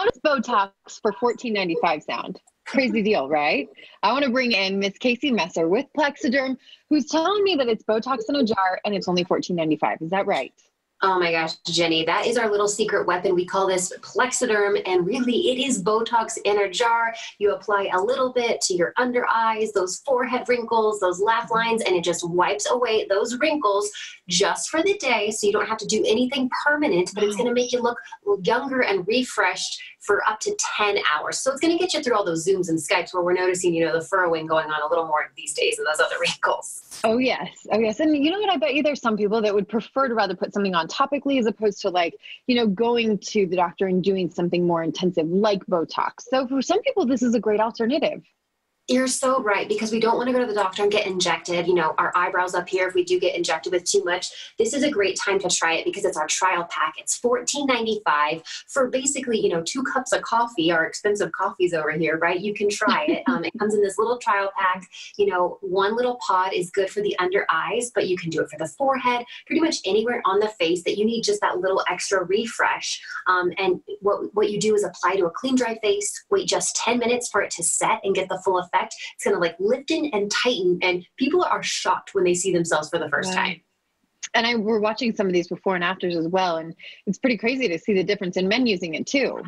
How does Botox for $14.95 sound? Crazy deal, right? I want to bring in Miss Casey Messer with Plexaderm, who's telling me that it's Botox in a jar and it's only $14.95. Is that right? Oh my gosh, Jenny, that is our little secret weapon. We call this Plexaderm, and really it is Botox in a jar. You apply a little bit to your under eyes, those forehead wrinkles, those laugh lines, and it just wipes away those wrinkles just for the day. So you don't have to do anything permanent, but it's going to make you look younger and refreshed for up to 10 hours. So it's going to get you through all those Zooms and Skypes where we're noticing, you know, the furrowing going on a little more these days and those other wrinkles. Oh, yes. Oh, yes. And you know what? I bet you there's some people that would prefer to rather put something on topically as opposed to like, you know, going to the doctor and doing something more intensive like Botox. So for some people, this is a great alternative. You're so right because we don't want to go to the doctor and get injected. You know, our eyebrows up here if we do get injected with too much. This is a great time to try it because it's our trial pack. It's $14.95 for basically, you know, two cups of coffee, our expensive coffees over here, right? You can try it. Um, it comes in this little trial pack. You know, one little pod is good for the under eyes, but you can do it for the forehead, pretty much anywhere on the face that you need just that little extra refresh. Um, and what, what you do is apply to a clean, dry face, wait just 10 minutes for it to set and get the full effect effect. It's going to like liften and tighten, and people are shocked when they see themselves for the first time. And I we're watching some of these before and afters as well, and it's pretty crazy to see the difference in men using it too.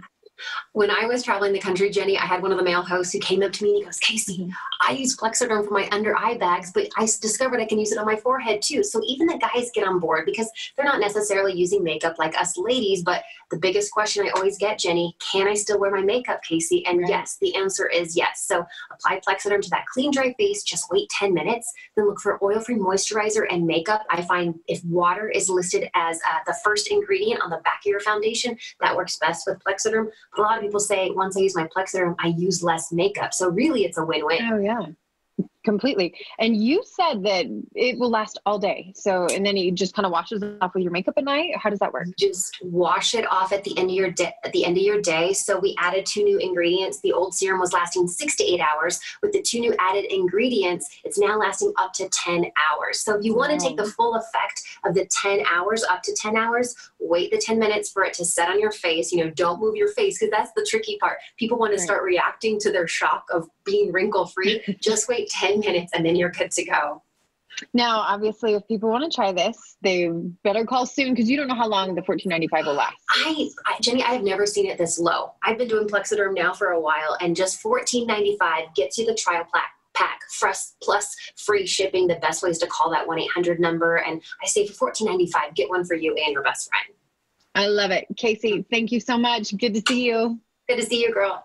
When I was traveling the country, Jenny, I had one of the male hosts who came up to me and he goes, Casey, mm-hmm. I use Plexaderm for my under eye bags, but I discovered I can use it on my forehead too. So even the guys get on board because they're not necessarily using makeup like us ladies. But the biggest question I always get, Jenny, can I still wear my makeup, Casey? And right. yes, the answer is yes. So apply Plexaderm to that clean, dry face. Just wait 10 minutes. Then look for oil free moisturizer and makeup. I find if water is listed as uh, the first ingredient on the back of your foundation, that works best with Plexaderm. A lot of people say once I use my Plexaderm, I use less makeup. So really, it's a win-win. Oh yeah completely. And you said that it will last all day. So and then it just kind of washes off with your makeup at night? How does that work? Just wash it off at the end of your day at the end of your day. So we added two new ingredients. The old serum was lasting six to eight hours. With the two new added ingredients it's now lasting up to 10 hours. So if you want to take the full effect of the 10 hours up to 10 hours wait the 10 minutes for it to set on your face. You know don't move your face because that's the tricky part. People want to start reacting to their shock of being wrinkle free just wait 10 10 minutes and then you're good to go. Now, obviously, if people want to try this, they better call soon because you don't know how long the 14.95 will last. I, I, Jenny, I have never seen it this low. I've been doing Plexaderm now for a while, and just 14.95 gets you the trial pack pack plus free shipping. The best ways to call that 1 800 number. And I say for 14.95, get one for you and your best friend. I love it. Casey, thank you so much. Good to see you. Good to see you, girl.